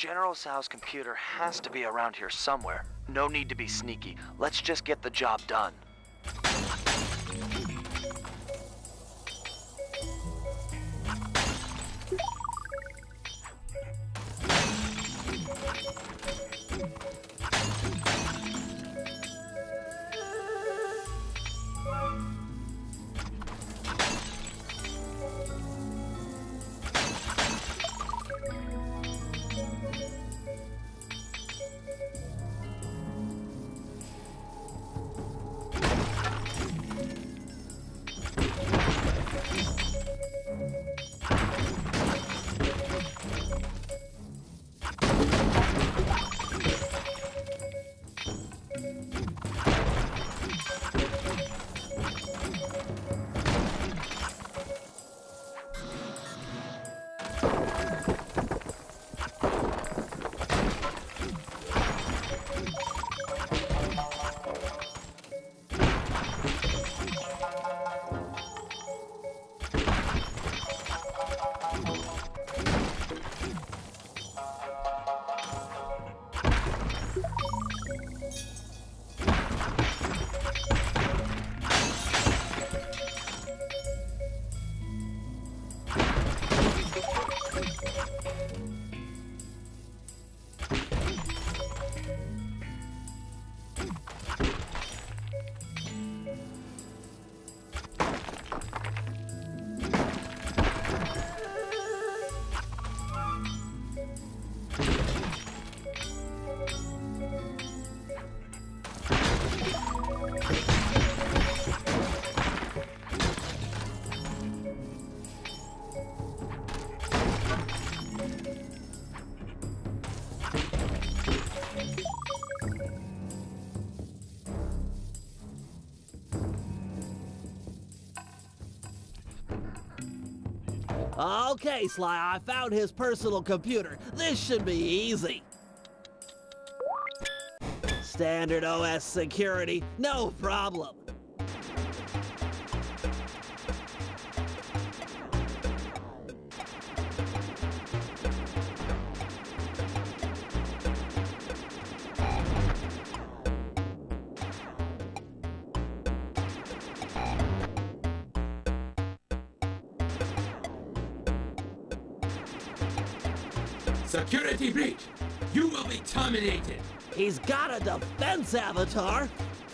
General Tsao's computer has to be around here somewhere. No need to be sneaky. Let's just get the job done. Okay, Sly, I found his personal computer. This should be easy. Standard OS security, no problem. Security breach! You will be terminated! He's got a defense avatar.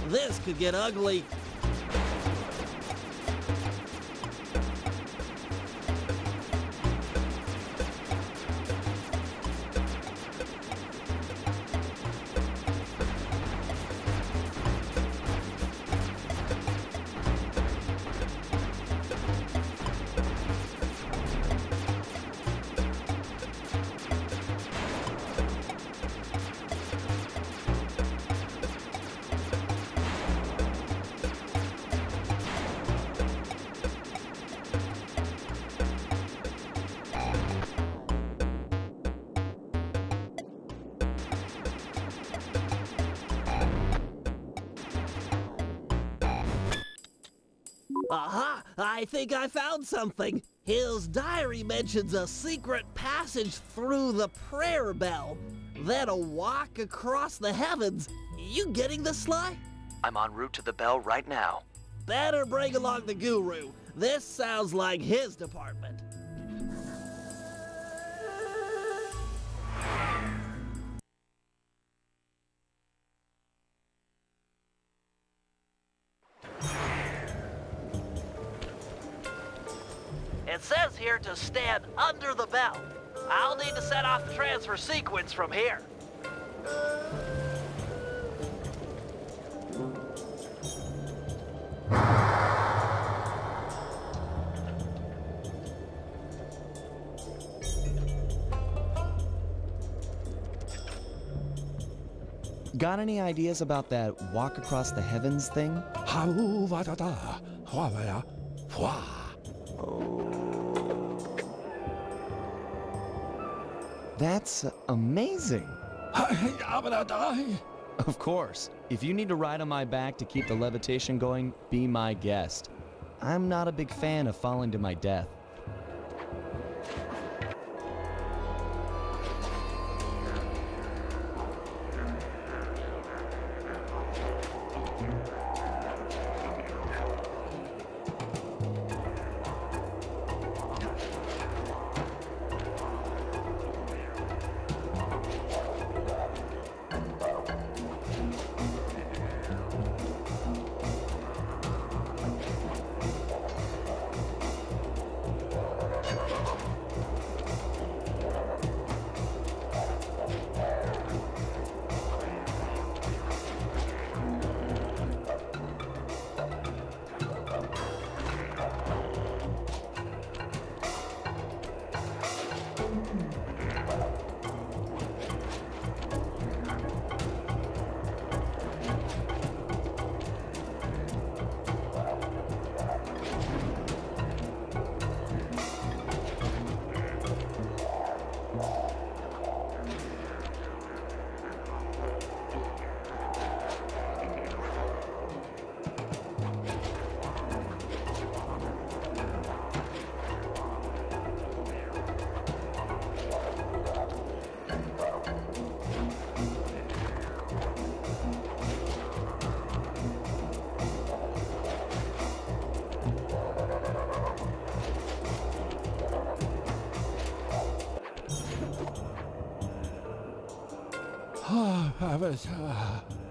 This could get ugly. Aha! I think I found something. His diary mentions a secret passage through the prayer bell, then a walk across the heavens. You getting this, Sly? I'm en route to the bell right now. Better bring along the guru. This sounds like his department. It says here to stand under the bell. I'll need to set off the transfer sequence from here. Got any ideas about that walk across the heavens thing? Hau That's amazing. Dai. Of course. If you need to ride on my back to keep the levitation going, be my guest. I'm not a big fan of falling to my death.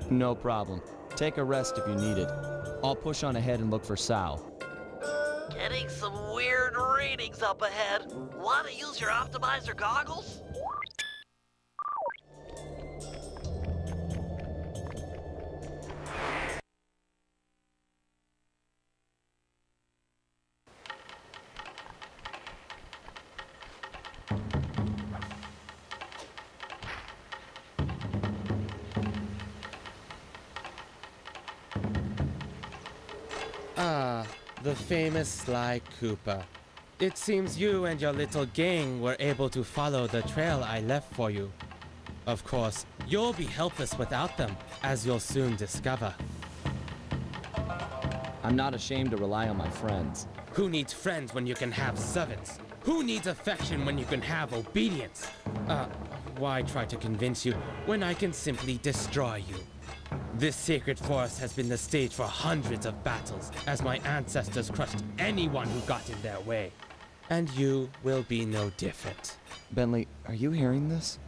No problem. Take a rest if you need it. I'll push on ahead and look for Tsao. Getting some weird readings up ahead. Want to use your optimizer goggles? The famous Sly Cooper. It seems you and your little gang were able to follow the trail I left for you. Of course, you'll be helpless without them, as you'll soon discover. I'm not ashamed to rely on my friends. Who needs friends when you can have servants? Who needs affection when you can have obedience? Uh, why try to convince you when I can simply destroy you? This sacred forest has been the stage for hundreds of battles, as my ancestors crushed anyone who got in their way. And you will be no different. Bentley, are you hearing this?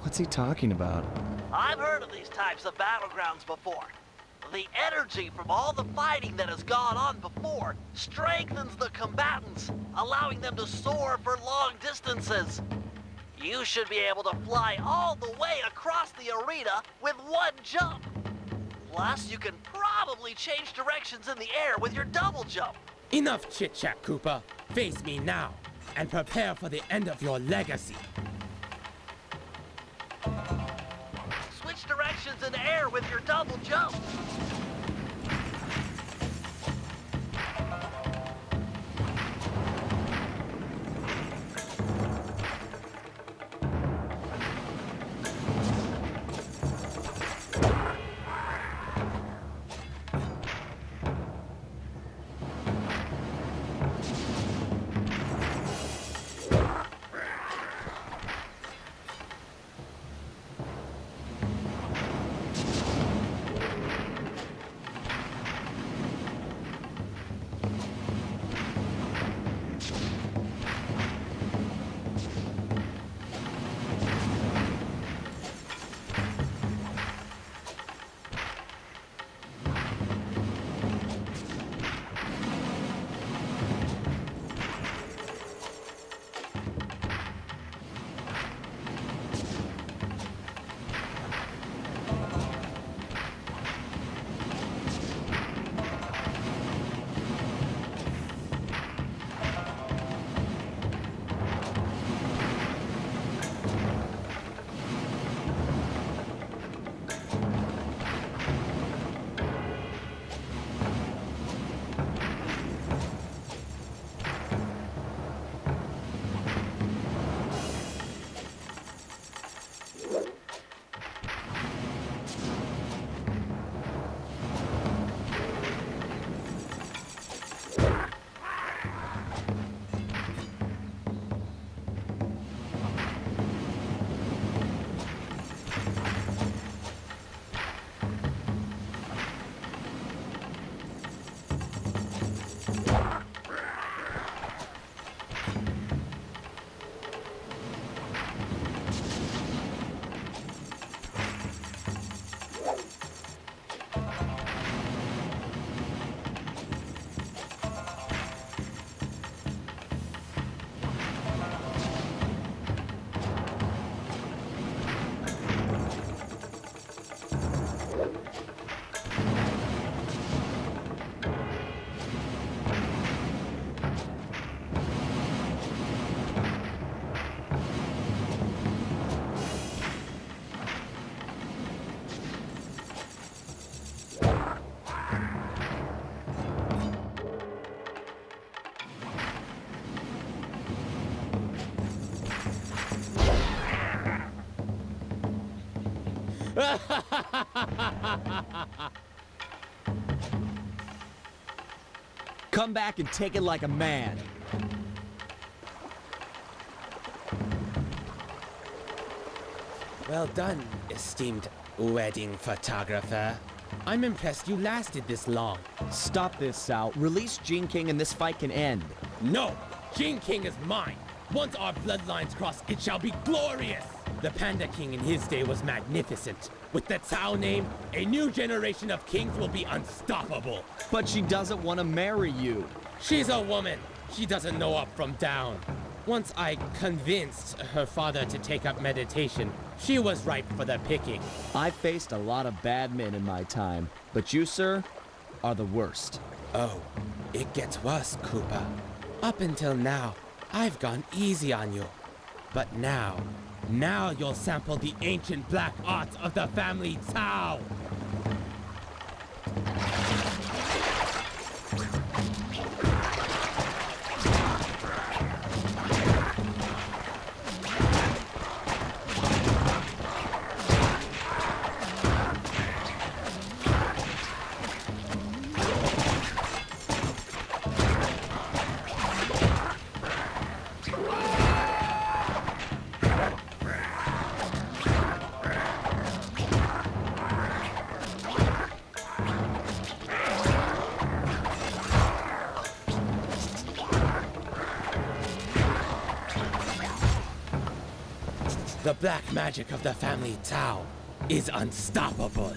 What's he talking about? I've heard of these types of battlegrounds before. The energy from all the fighting that has gone on before strengthens the combatants, allowing them to soar for long distances. You should be able to fly all the way across the arena with one jump. Plus, you can probably change directions in the air with your double jump. Enough chit chat, Cooper. Face me now, and prepare for the end of your legacy. Switch directions in the air with your double jump. Come back and take it like a man. Well done, esteemed wedding photographer. I'm impressed you lasted this long. Stop this, Tsao. Release Jing King and this fight can end. No! Jing King is mine! Once our bloodlines cross, it shall be glorious! The Panda King in his day was magnificent. With the Tsao name, a new generation of kings will be unstoppable. But she doesn't want to marry you. She's a woman. She doesn't know up from down. Once I convinced her father to take up meditation, she was ripe for the picking. I faced a lot of bad men in my time, but you, sir, are the worst. Oh, it gets worse, Cooper. Up until now, I've gone easy on you. But now, now you'll sample the ancient black arts of the family Tsao. Black magic of the family Tsao is unstoppable.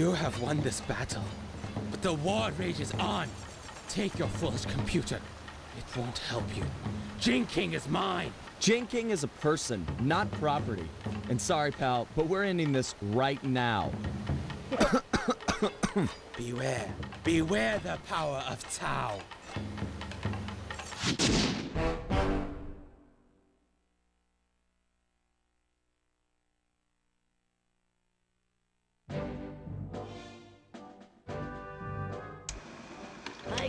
You have won this battle, but the war rages on. Take your foolish computer. It won't help you. Jing King is mine. Jing King is a person, not property. And sorry, pal, but we're ending this right now. Beware. Beware the power of Tsao.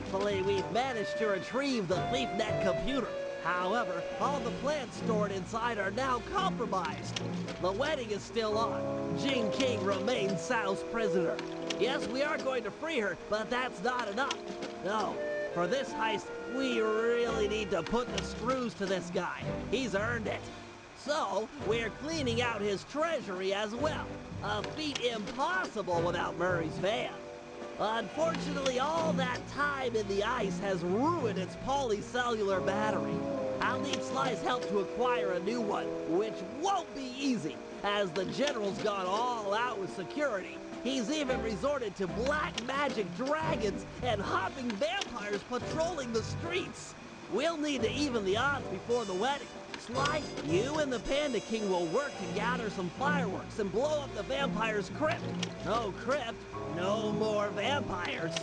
Thankfully, we've managed to retrieve the ThiefNet computer. However, all the plants stored inside are now compromised. The wedding is still on. Jing King remains Tsao's prisoner. Yes, we are going to free her, but that's not enough. No, for this heist, we really need to put the screws to this guy. He's earned it. So, we're cleaning out his treasury as well. A feat impossible without Murray's van. Unfortunately, all that time in the ice has ruined its polycellular battery. I'll need Sly's help to acquire a new one, which won't be easy, as the General's gone all out with security. He's even resorted to black magic dragons and hopping vampires patrolling the streets. We'll need to even the odds before the wedding. You and the Panda King will work to gather some fireworks and blow up the vampire's crypt. No crypt, no more vampires.